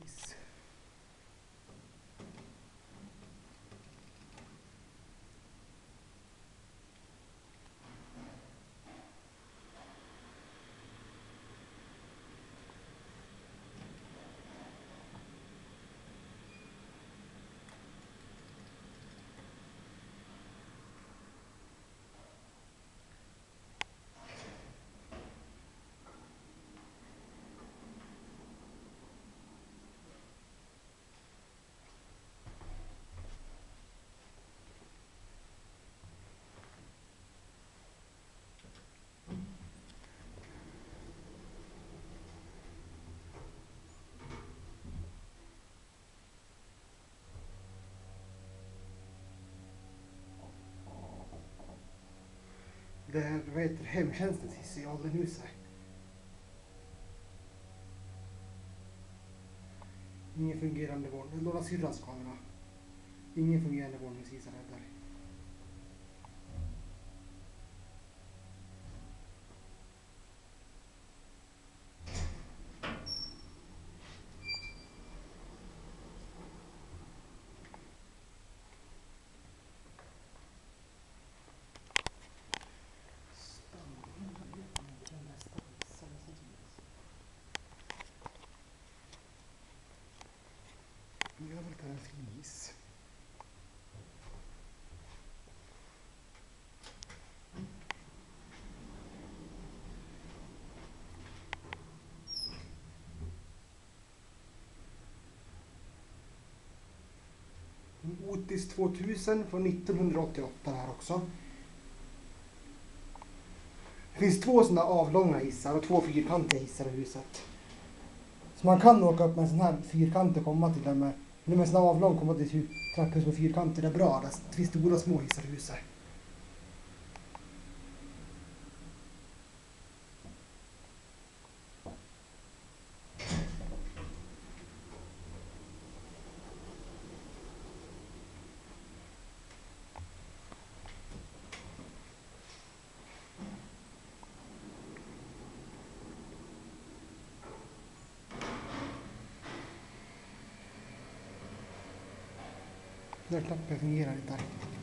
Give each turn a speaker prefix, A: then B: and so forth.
A: hiss. Det är vad heter, hemtjänstens hiss i Aldenhuset. Ingen fungerande vård, låna syrrans kamera. Ingen fungerande våningshissar här där. Jag väl en fin hiss. Otis 2000 från 1988 här också. Det finns två sådana avlånga hissar och två fyrkantiga hissar i huset. Så man kan åka upp med en sån här fyrkant och komma till den med, eller med en sån här avlång komma till trapphus med fyrkanter. Det är bra. Det finns stora och små hissar i huset. del top, que se